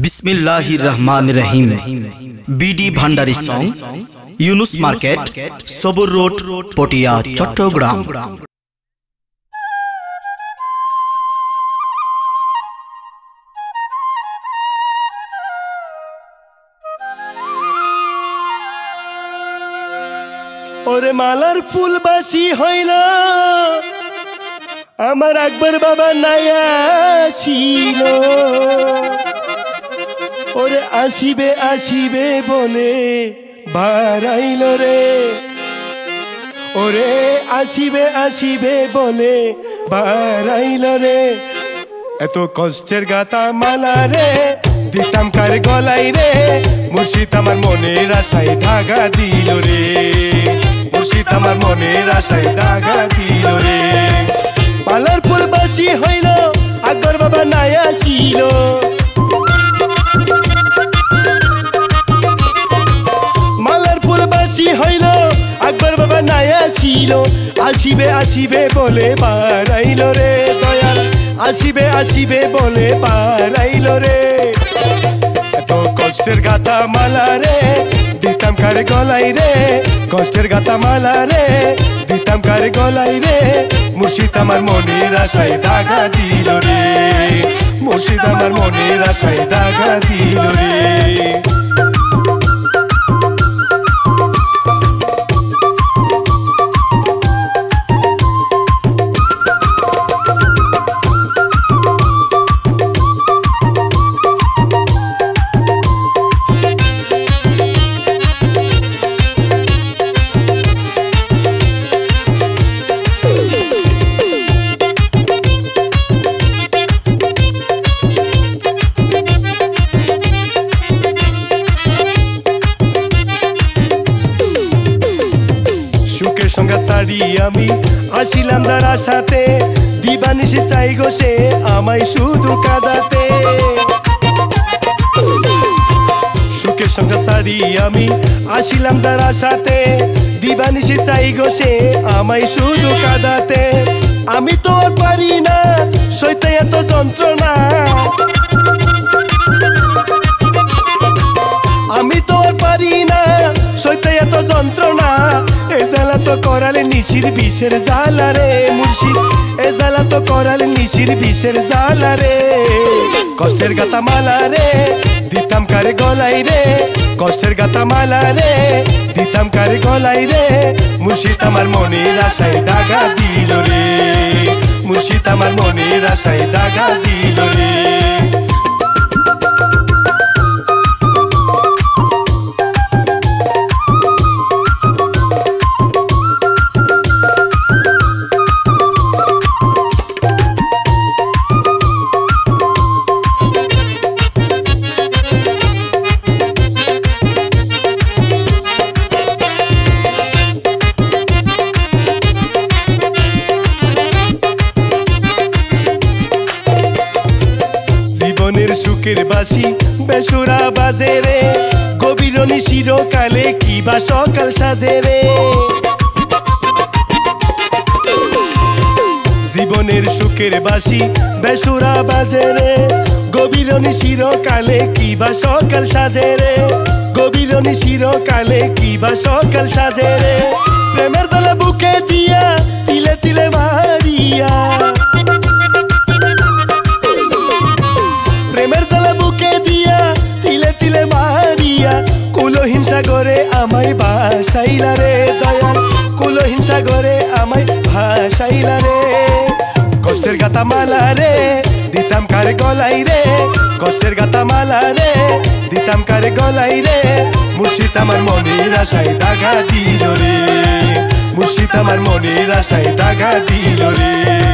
বিসমিল্লাহির রহমান রহিম BD Bhandari song Yunus market Sabur road Patiya Chittagong ওরে মালার ফুল বাসি হইল আমার আকবর বাবা নায়া ছিল ওরে আসিবে আসিবে বলে বাড়াইল রে। ওরে আসিবে আসিবে বলে বাড়াইল রে। এত কষ্টের গাতা মালা রে, দিতাম কার গলাই রে। মুর্শিদ আমার মনের আশায় ধাগা দিল রে। মুর্শিদ আমার মনের আশায় ধাগা দিল রে। পালার ফুল বাসি হইল আকবর বাবা নায়া ছিল। আসিবে বলে বাড়াইল রে দয়াল। আসিবে আসিবে বলে বাড়াইল রে। এত কষ্টের গাথা মালা রে, দিতাম কারে গলাই রে। কষ্টের গাথা মালা রে, দিতাম কারে গলাই রে। মুর্শিদ আমার মনের আশায় দাগা দিল রে। মুর্শিদ আমার মনের আশায় দাগা দিল রে। সঙ্গে আমি। আসিলাম যারা সাথে। দিবানিসে চাই গো সে আমায় শুধু কাদাতে। সুখের সঙ্গে শাড়ি আমি। আসিলাম যারা সাথে। দিবানিসে চাই গো সে আমায় শুধু কাদাতে। আমি তো আর পারি না, সইতে এত যন্ত্রণা। আমি তো আর পারি না, সইতে এত যন্ত্রণা। এ জ্বালা তো করালে নিশির বিষের রে মুর্শিদ। এ জ্বালা তো করালে নিশির বিষের জ্বালা রে। কষ্টের গাতা মালা রে, দিতাম কারে গলাই রে। কষ্টের গাতা মালা রে, দিতাম কারে গলাই রে। মুর্শিদ আমার মনের আশায় দাগা দিল রে। মুর্শিদ আমার মনের আশায় দাগা দিল রে। সুখের বাসি বেসুরা বাজে রে। গভীর চিরকালে কি বা সকাল সাজে রে। জীবনের সুখের বাসি বেসুরা বাজে রে। গভীর চিরকালে কি বা সকাল সাজে রে। গভীর চিরকালে কি বা সকাল সাজে রে। প্রেমের দলে বুকে দিয়া, তিলে তিলে মারিয়া। করে আমায় ভাসাইলা রে দয়াল। কুলো হিংসা করে আমায় ভাসাইলা রে। কষ্টের গাতা মালা রে, দিতাম কারে গলাই রে। কষ্টের গাতা মালা রে, দিতাম কারে গলাই রে। মুর্শিদ আমার মনের আশায় দাগা দিল রে। মুর্শিদ আমার মনের আশায় দাগা দিল রে।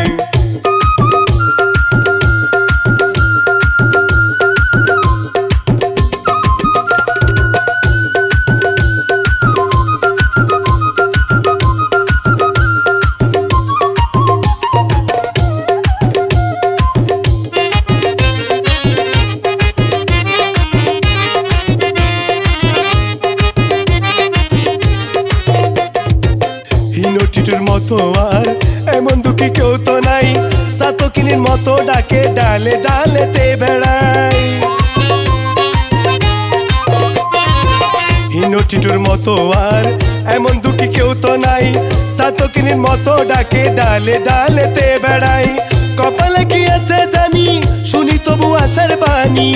মতো আর এমন দুঃখী কেউ তো নাই। সাতকিনীর মতো ডাকে ডালে ডালেতে বেড়াই হিনটিটুর মতো আর এমন দুঃখী কেউ তো নাই। সাতকিনীর মতো ডাকে ডালে ডালেতে বেড়াই কপালে কি আছে জানি, শুনি তবু আসার বাণী।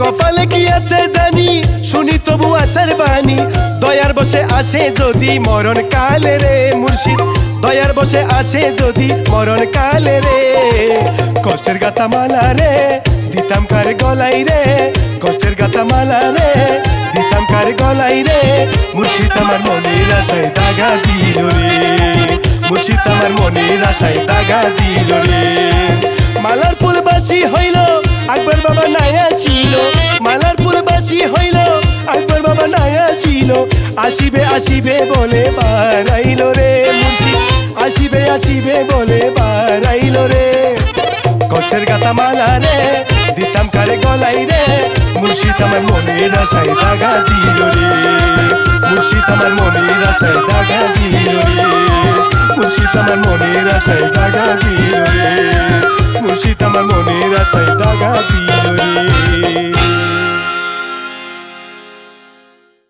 কপালে কি আছে জানি, শুনি তবু আসার বাণী। দয়া বসে আসে যদি মরণ কালে রে মুর্শিদ। দয়ার বসে আসে যদি মরণ কালে রে। কষ্টের গাথা মালা রে, দিতাম কার গলাই রে। কষ্টের গাথা মালা রে, দিতাম কার গলাই রে। মুর্শিদ আমার মনের আশায় দাগা দিল রে। মুর্শিদ আমার মনের আশায় দাগা দিল রে। মালার ফুল বাসি হইল আকবর বাবা নায়া ছিল আকবর বাবা নায়া ছিল। আসিবে আসিবে বলে বারাইল রে মুর্শিদ আসিবে আসিবে বলে বারাইল রে। কষ্টের গাতা মালা রে, দিতাম কারে গলাই রে। মুর্শিদ আমার মনের আশায় দাগা দিল রে। মুর্শিদ আমার মনের আশায় দাগা দিল রে। মুর্শিদ আমার মনের আশায় দাগা দিল রে। মুর্শিদ আমার মনের আশায় দাগা দিল রে।